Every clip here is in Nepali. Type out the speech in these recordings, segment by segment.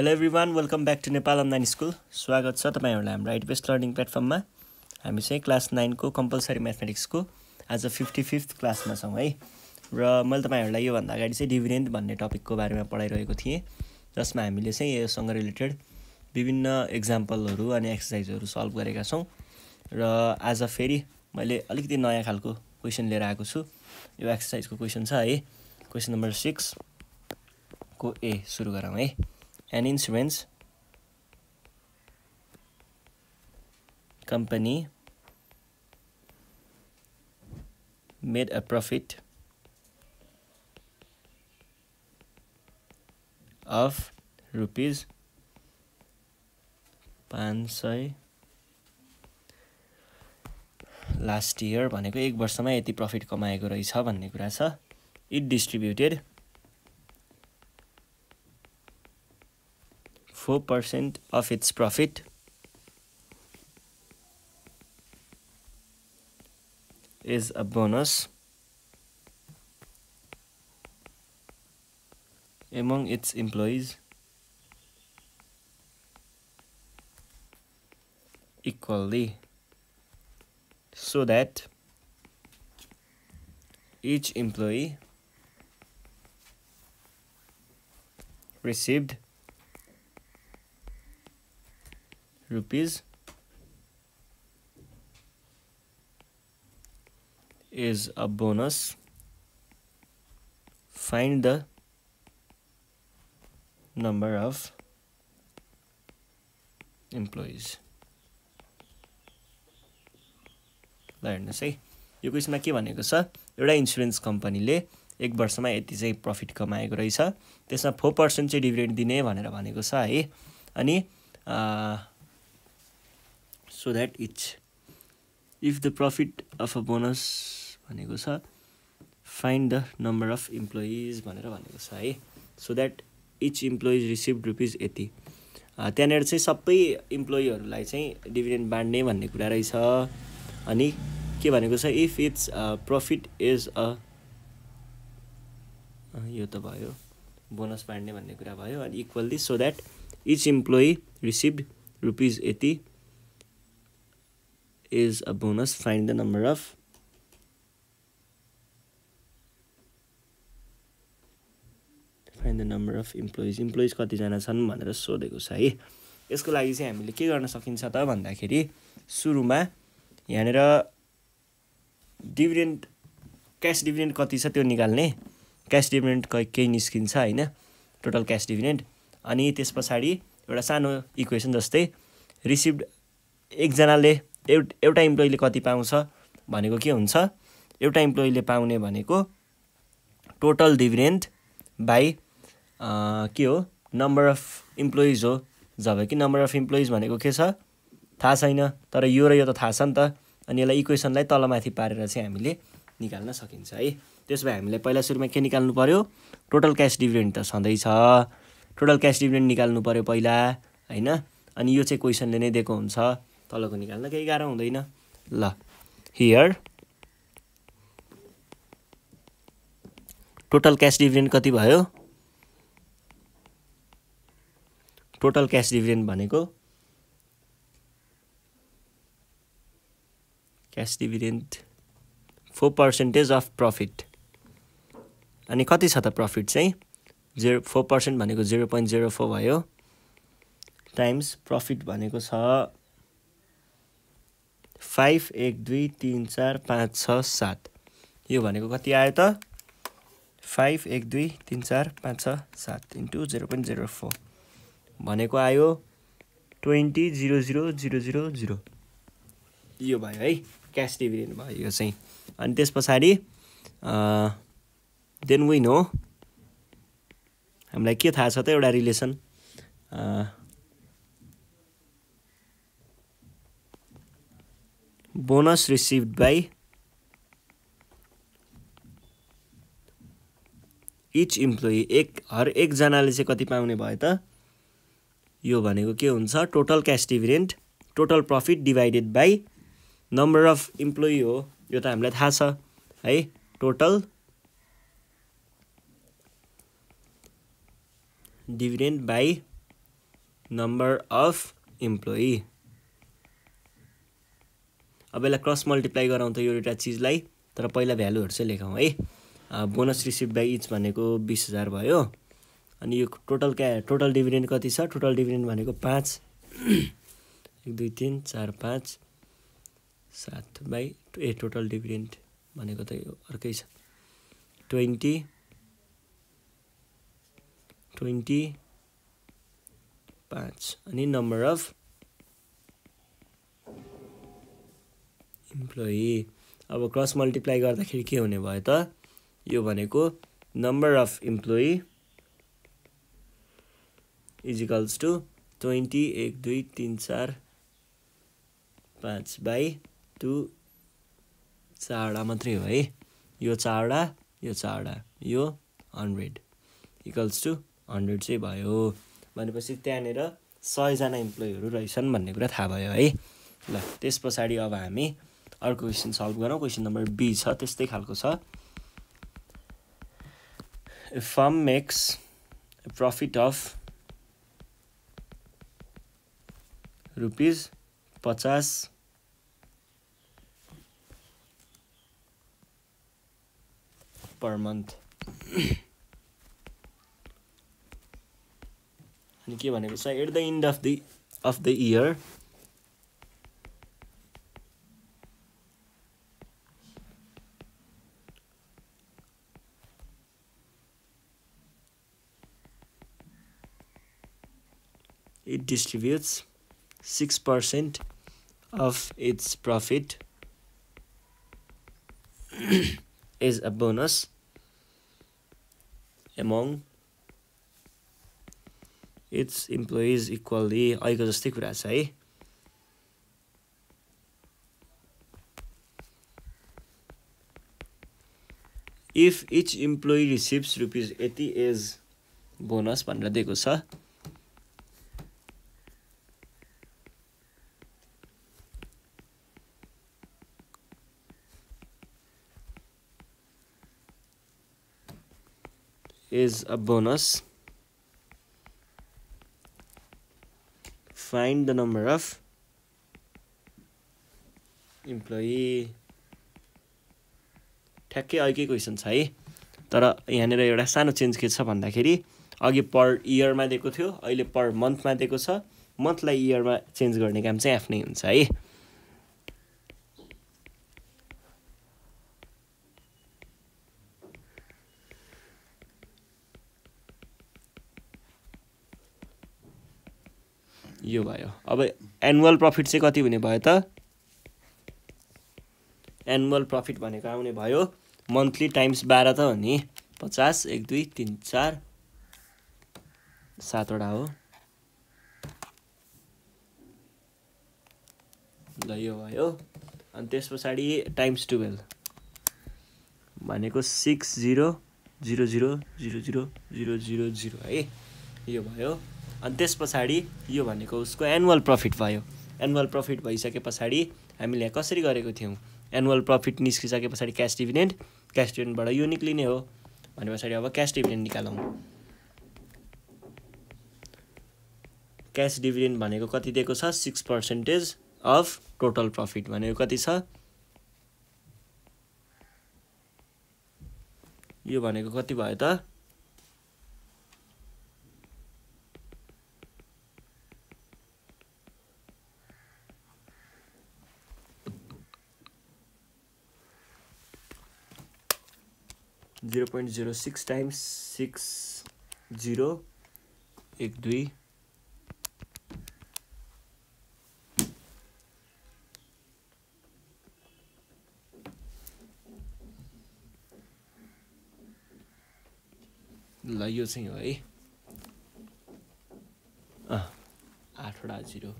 Hello everyone welcome back to Nepal online school स्वागत छ तपाईँहरूलाई हाम्रो राइट बेस्ट लर्निङ प्लेटफर्ममा हामी चाहिँ क्लास नाइनको कम्पलसरी म्याथमेटिक्सको आज फिफ्टी फिफ्थ क्लासमा छौँ है र मैले तपाईँहरूलाई योभन्दा अगाडि चाहिँ डिभिडेन्ट भन्ने टपिकको बारेमा पढाइरहेको थिएँ जसमा हामीले चाहिँ योसँग रिलेटेड विभिन्न इक्जाम्पलहरू अनि एक्सर्साइजहरू सल्भ गरेका छौँ र आज फेरि मैले अलिकति नयाँ खालको क्वेसन लिएर आएको छु यो एक्सर्साइजको क्वेसन छ है क्वेसन नम्बर सिक्सको ए सुरु गरौँ है an insurance company made a profit of rupees पाँच सय लास्ट इयर भनेको एक वर्षमा यति प्रफिट कमाएको रहेछ भन्ने कुरा छ। It distributed 4% of its profit. Is a bonus. Among its employees. Equally. So that each employee received rupees is a bonus. Find the number of employees. ल हेर्नुहोस् है। यो क्वेसनमा के भनेको छ? एउटा इन्सुरेन्स कम्पनीले एक वर्षमा यति चाहिँ प्रफिट कमाएको रहेछ। त्यसमा फोर पर्सेन्ट चाहिँ डिभिडेन्ड दिने भनेर भनेको छ है। अनि so that each if the profit of a bonus भनेको छ find the number of employees भनेर भनेको छ है? So that each employees receive rupees यति त्यहाँनिर चाहिँ सबै इम्प्लोइहरूलाई चाहिँ डिभिडेन्ड बाँड्ने भन्ने कुरा रहेछ। अनि के भनेको छ if its profit is a यो त भयो बोनस बाँड्ने भन्ने कुरा भयो। अनि equally so that each employee receive rupees यति is a bonus. Find the number of find the number of employees employees कतिजना छन् भनेर सोधेको छ है। यसको लागि चाहिँ हामीले के गर्न सकिन्छ त भन्दाखेरि सुरुमा यहाँनिर डिभिडेन्ट क्यास डिभिडेन्ट कति छ त्यो निकाल्ने। क्यास डिभिडेन्ट केही निस्किन्छ होइन। टोटल क्यास डिभिडेन्ट अनि त्यस पछाडि एउटा सानो इक्वेसन जस्तै रिसिभड एकजनाले एउ एउटा इम्प्लोइले कति पाउँछ भनेको के हुन्छ? एउटा इम्प्लोइले पाउने भनेको टोटल डिभिडेन्ट बाई के हो? नम्बर अफ इम्प्लोइज हो। जब कि नम्बर अफ इम्प्लोइज भनेको के छ? थाहा छैन तर यो र यो त थाहा छ नि त। अनि यसलाई इक्वेसनलाई तलमाथि पारेर चाहिँ हामीले निकाल्न सकिन्छ है। त्यसो भए हामीले पहिला सुरुमा के निकाल्नु पऱ्यो टोटल क्यास डिभिडेन्ट त छँदैछ टोटल क्यास डिभिडेन्ट निकाल्नु पऱ्यो पहिला होइन? अनि यो चाहिँ क्वेसनले नै दिएको हुन्छ। तलको निकाल्न केही गाह्रो हुँदैन। ल हियर टोटल क्यास डिभिडेन्ट कति भयो? टोटल क्यास डिभिडेन्ट भनेको? Cash dividend four percentage of profit अनि कति छ त प्रफिट चाहिँ? जेरो फोर पर्सेन्ट भनेको जिरो पोइन्ट जिरो फोर भयो। टाइम्स प्रफिट भनेको छ फाइभ एक दुई तिन चार पाँच छ सात। यो भनेको कति आयो त? फाइभ एक दुई तिन चार पाँच छ सात into zero point zero four. भनेको आयो twenty zero zero zero zero zero. यो भयो है क्यास डिभिडेन्ट भयो यो चाहिँ। अनि त्यस पछाडि देन विन हो। हामीलाई के थाहा छ त एउटा relation? Bonus received by each employee एक हर एकजनाले चाहिँ कति पाउने भयो त? यो भनेको के हुन्छ? Total cash dividend total profit divided by number of employee हो। यो त हामीलाई थाहा छ है? Total dividend by number of employee अब यसलाई क्रस मल्टिप्लाई गराउँ त यो एउटा चिजलाई तर पहिला भ्यालुहरू चाहिँ लेखौँ है। बोनस रिसिभ बाई इच भनेको बिस हजार भयो। अनि यो टोटल क्या टोटल डिभिडेन्ड कति छ? टोटल डिभिडेन्ड भनेको पाँच। एक दुई तिन चार पाँच सात बाई ए टोटल डिभिडेन्ड भनेको त यो अर्कै छ। ट्वेन्टी ट्वेन्टी पाँच। अनि नम्बर अफ इम्प्लोइ अब क्रस मल्टिप्लाई गर्दाखेरि के हुने भयो त? यो भनेको number of employee equals to twenty एक दुई तिन चार पाँच बाई टु चारवटा मात्रै हो है। यो चारवटा यो चारवटा यो हन्ड्रेड इक्वल्स टु हन्ड्रेड चाहिँ भयो। भनेपछि त्यहाँनिर सयजना इम्प्लोइहरू रहेछन् भन्ने कुरा थाहा भयो है। ल त्यस पछाडि अब हामी अर्को क्वेसन सल्भ गरौँ। क्वेसन नम्बर बी छ त्यस्तै खालको छ। Firm makes profit of rupees पचास पर मन्थ अनि के भनेको छ? At the end of the of the year distributes 6% of its profit is a bonus among its employees equally अहिलेको जस्तै कुरा छ है if each employee receives rupees यति एज बोनस भनेर दिएको छ is a bonus. Find the number of employee ठ्याक्कै अर्कै क्वेसन छ है। तर यहाँनिर एउटा सानो चेन्ज के छ भन्दाखेरि अघि पर इयरमा दिएको थियो अहिले पर मन्थमा दिएको छ। मन्थलाई इयरमा चेन्ज गर्ने काम चाहिँ आफ्नै हुन्छ है। यो भयो। अब एनुअल प्रफिट चाहिँ कति हुने भयो त? एनुअल प्रफिट भनेको आउने भयो मन्थली टाइम्स बाह्र त हो नि। पचास एक दुई तिन चार सातवटा हो। ल यो भयो। अनि त्यस पछाडि टाइम्स टुवेल्भ भनेको six zero zero zero zero zero zero zero zero है। यो भयो। अनि त्यस पछाडि यो भनेको उसको एनुअल प्रफिट भयो। एनुअल प्रफिट भइसके पछाडि हामीले यहाँ कसरी गरेको थियौँ? एनुअल प्रफिट निस्किसके पछाडि क्यास डिभिडेन्ट क्यास डिभिडेन्टबाट यो निक्लिने हो। भने पछाडि अब क्यास डिभिडेन्ट निकालौँ। क्यास डिभिडेन्ट भनेको कति दिएको छ? Six percentage of total profit भनेको कति छ? यो भनेको कति भयो त zero point zero six times six zero एक दुई। ल यो चाहिँ हो है। आठवटा जिरो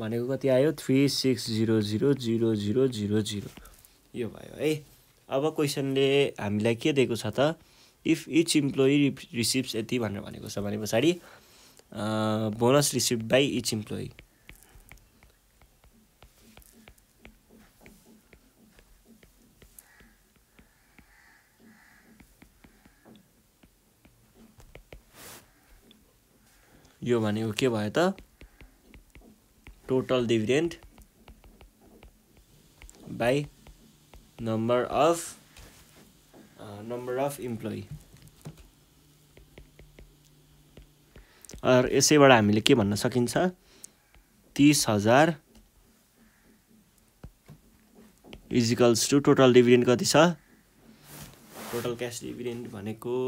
भनेको कति आयो? Three six zero zero zero zero zero zero यो भयो है? अब क्वेसनले हामीलाई के दिएको छ त? इफ इच इम्प्लोइ रिसिभ्स यति भनेर भनेको छ भने पछाडि bonus receive by each employee यो भनेको के भयो त? Total dividend by number of number of employee यसैबाट हामीले के भन्न सकिन्छ तिस हजार इजिकल्स टु टोटल डिभिडेन्ड कति छ टोटल क्यास डिभिडेन्ड भनेको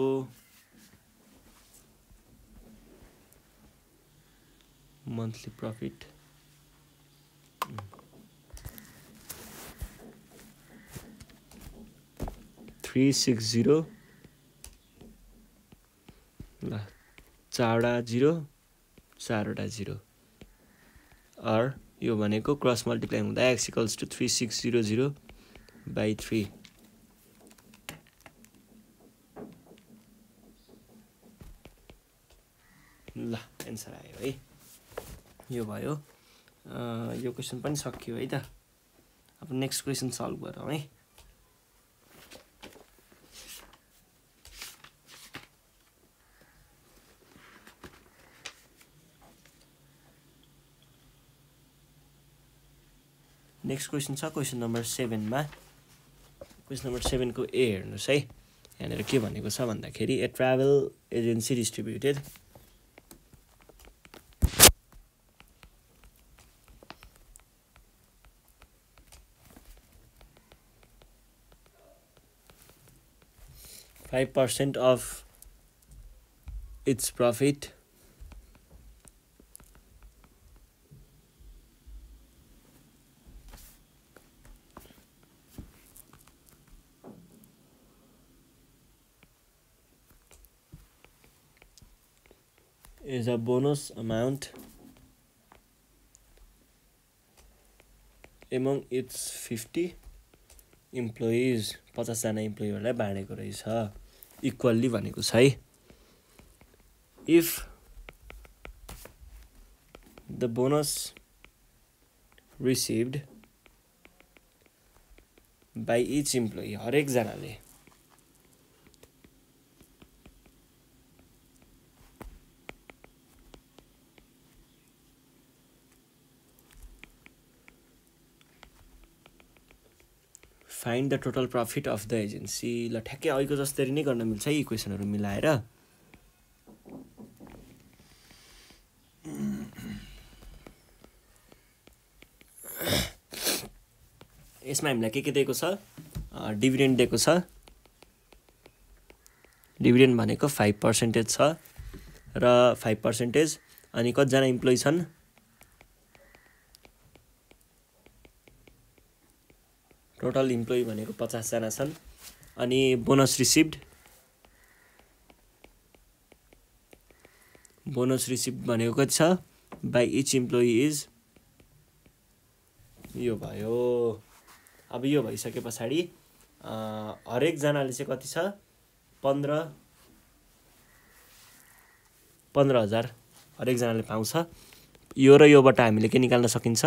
monthly profit three six zero ल चारवटा जिरो चारवटा जिरो अर यो भनेको क्रस मल्टिप्लाई हुँदा equals to three six zero zero by three ल एन्सर आयो है यो भयो यो क्वेसन पनि सकियो है त। अब नेक्स्ट क्वेसन सल्भ गरौँ है। नेक्स्ट क्वेसन छ क्वेसन नम्बर सेभेनमा क्वेसन नम्बर सेभेनको ए हेर्नुहोस् है। यहाँनिर के भनेको छ भन्दाखेरि a travel agency distributed five percent of its profit is a bonus amount among its fifty employees पचासजना इम्प्लोइहरूलाई बाँडेको रहेछ। इक्वल्ली भनेको छ है। If the bonus received by each employee हरेकजनाले find the total profit of the agency ल ठ्याक्कै अहिलेको जस्तै नै गर्न मिल्छ है इक्वेसनहरू मिलाएर। यसमा हामीलाई के के दिएको छ? डिभिडेन्ड दिएको छ। डिभिडेन्ड भनेको फाइभ पर्सेन्टेज छ। र फाइभ पर्सेन्टेज अनि कतिजना इम्प्लोइ छन्? टोटल इम्प्लोइ भनेको पचासजना छन्। अनि बोनस रिसिभड बोनस रिसिभ भनेको कति छ बाई इच इम्प्लोइ इज यो भयो। अब यो भइसके पछाडि हरेकजनाले चाहिँ कति छ? पन्ध्र पन्ध्र हजार हरेकजनाले पाउँछ। यो र योबाट हामीले के निकाल्न सकिन्छ?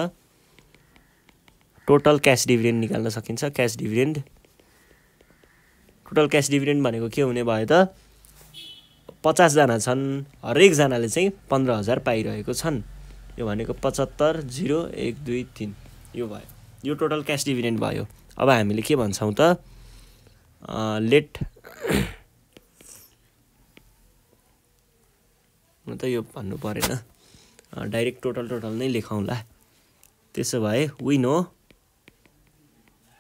टोटल क्यास डिभिडेन्ड निकाल्न सकिन्छ। Cash dividend. Total cash dividend भनेको के हुने भयो त पचासजना छन्। हरेकजनाले चाहिँ पन्ध्र हजार पाइरहेको छन्। यो भनेको पचहत्तर जिरो एक दुई तिन। यो भयो। यो टोटल क्यास डिभिडेन्ड भयो। अब हामीले के भन्छौँ त लेट त यो भन्नु परेन। डाइरेक्ट टोटल टोटल नै लेखौँला। त्यसो भए विनो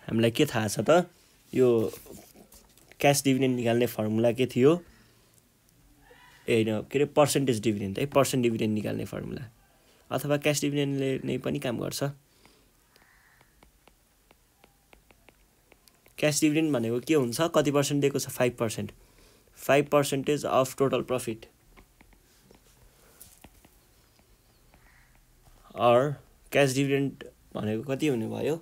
हामीलाई के थाहा छ त? यो क्यास डिभिडेन्ड निकाल्ने फर्मुला के थियो? ए होइन के अरे पर्सेन्टेज डिभिडेन्ड है पर्सेन्ट डिभिडेन्ड निकाल्ने फर्मुला अथवा क्यास डिभिडेन्डले नै पनि काम गर्छ। क्यास डिभिडेन्ड भनेको के हुन्छ? कति पर्सेन्ट दिएको छ? Five percent five percentage of total profit or cash dividend भनेको कति हुने भयो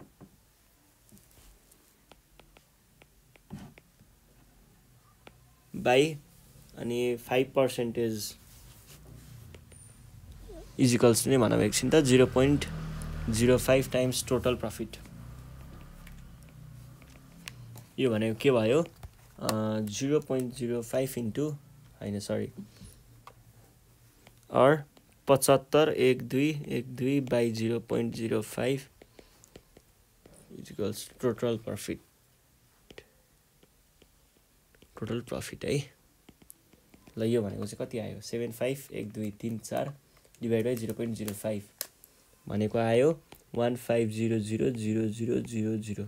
बाई अनि फाइभ पर्सेन्टेज इजिकल्स नै भनौँ एकछिन त zero point zero five times total profit. यो भनेको के भयो? Zero point zero five into होइन सरी। अर पचहत्तर एक दुई एक दुई by zero point zero five equals total profit. Total profit है? ल यो भनेको चाहिँ कति आयो? सेभेन फाइभ एक दुई तिन चार divide by zero point zero five भनेको आयो। One five zero zero zero zero zero zero